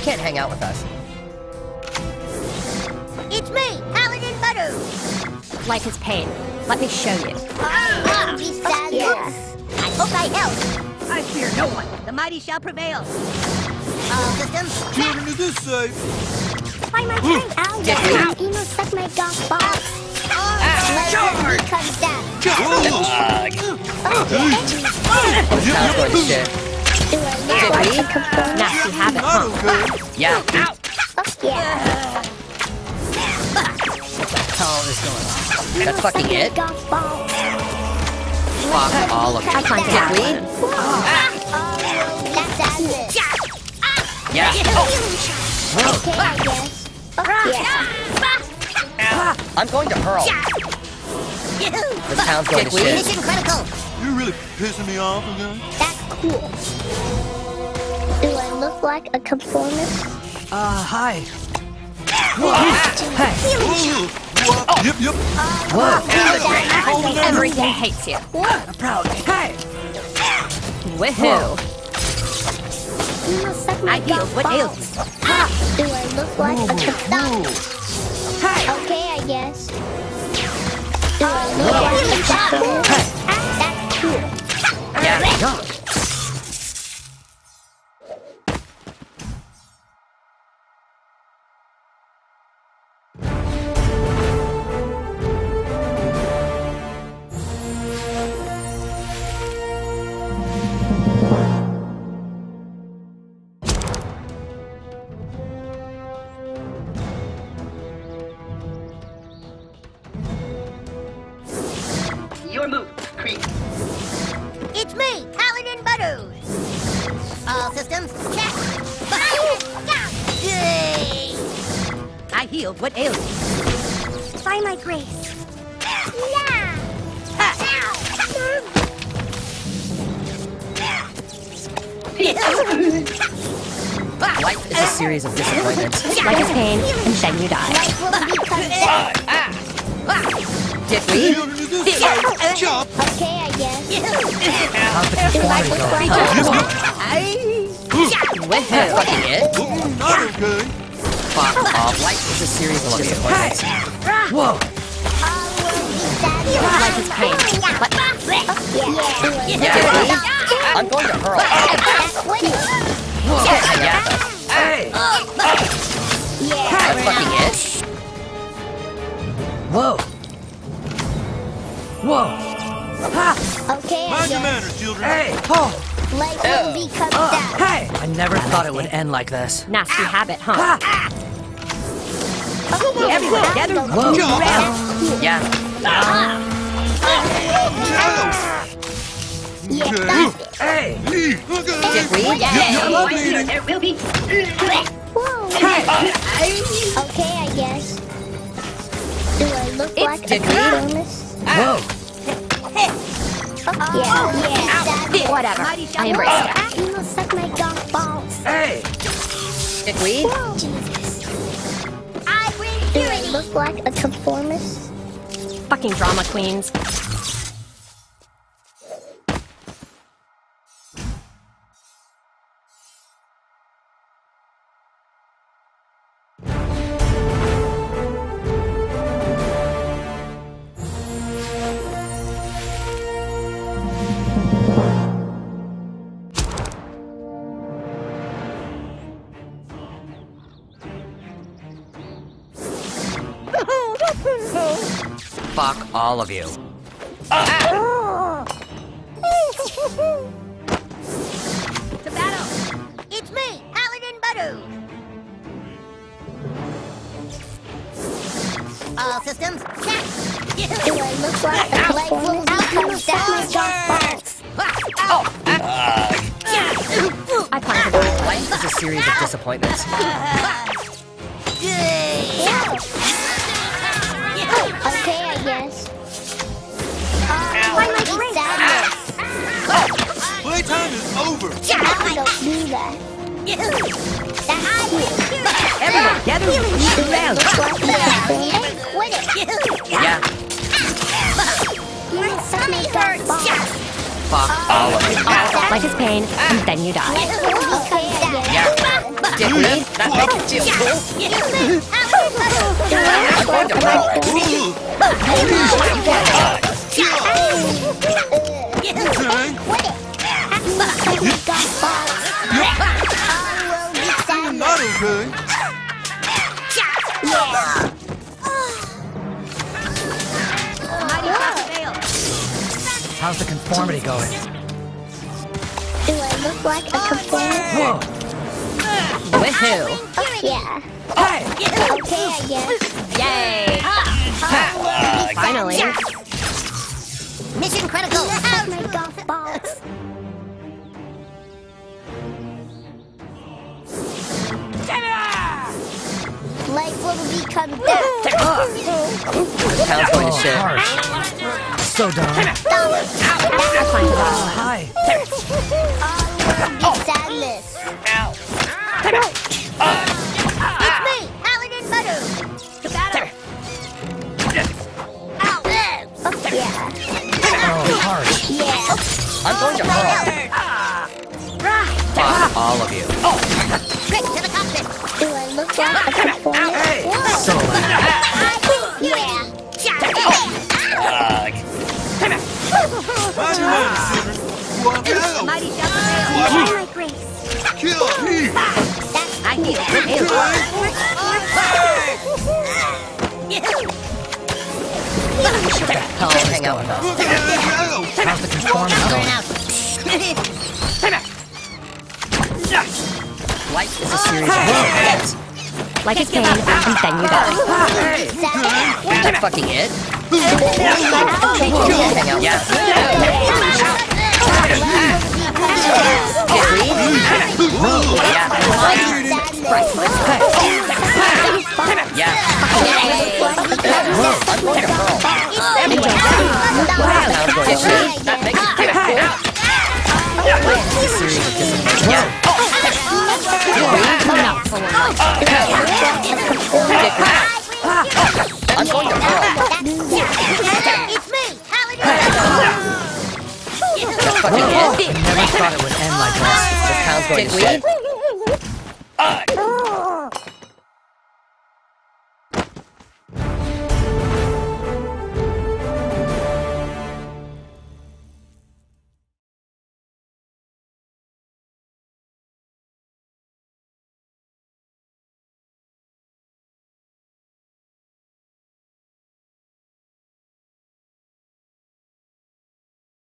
you can't hang out with us. It's me, Paladin Butter. Life is pain. Let me show you. Ah, these sad yeah. I hope I help. I fear no one. The mighty shall prevail. All systems. Children, is this safe? Why my brain? Ow, yeah. Emo suck my golf ball. Like he comes down. Sounds going to shit. A conformist? Nasty habit, huh? Yeah. Yeah. What the hell is going on? That's fucking it? Fuck all of you. Find it Dickweed? Oh. Yeah. Yeah. I'm going to hurl. The town's going to shit. You're really pissing me off, okay? That's cool. Do I look like a conformist? Uh, hi. Hey, Whoa. What? Yep, yep. Everything hates you. I'm proud. Hey, Woohoo! Emo suck I heal. golf What ball. ails you? Do I look like a conformist? hey, Okay, I guess. Do I look like a conformist? That's cool. Yeah. Your move, creep. It's me, Paladin Butter. All systems check. Yay! I heal. What ails you? By my grace. Yeah. Life is a series of disappointments. Life is pain, and then you die. Life will I guess. Not okay. Fuck off. Life is a series of disappointments. whoa. Life is pain. Let Yeah. I'm going to hurl. Yeah. Hey, it. whoa. Whoa. Okay, I Mind your guess. manners, children. Hey, oh, Life will oh. become uh, death. hey. I never thought it would end like this. nasty ah. habit, huh? Everyone gather. Whoa. Yeah. Yeah, that's it. Hey, Hey, okay. Dickweed? Yep, yep, I'm. There will be. Whoa. Okay, I guess. Do I look like a Dickweed. whoa. Fuck yeah. Yeah, that's it. Whatever. I embrace it. You must suck my golf balls. Hey, Dickweed? Whoa. Jesus. Do I look like a conformist? Fucking drama queens. Fuck all of you. To battle. It's me, Paladin Butter. All systems check. Do I look like a conformist? You must suck my golf balls. I find it. Life is a series of disappointments. It. Yeah. My golf balls. Fuck all of you. Life is pain, and then you die. Yeah. How's the conformity going? Do I look like a conformer? Whoa! Woohoo. Oh, yeah. Hey! Okay, I guess. Yay. Finally. Mission critical. Oh my golf balls. Life will become death. The town's going to Oh, shit. Harsh. So dumb. I find it all. Hi. All will be sadness. Ow. It's me, Paladin Butter. To battle. Ow. Oh, yeah. Oh, harsh. Yeah. I'm going to hurl. Fuck all of you. Quick to the cockpit. Do I look like a Kill me. I hear it. Hell, hang at. How's the going? Life is a series of moments. Like a and then you die. Is that fucking it? Hang out. Yeah. I'm going to hurl. Town's going Fucking it. Never thought it would end like this. This town's going to shit.